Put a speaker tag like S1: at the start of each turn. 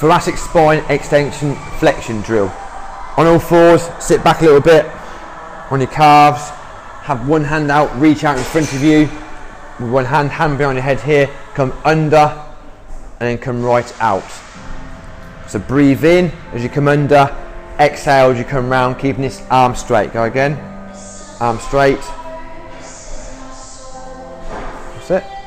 S1: thoracic spine extension flexion drill. On all fours, sit back a little bit on your calves, have one hand out, reach out in front of you, with one hand, hand behind your head here, come under, and then come right out. So breathe in as you come under, exhale as you come round, keeping this arm straight. Go again, arm straight. That's it.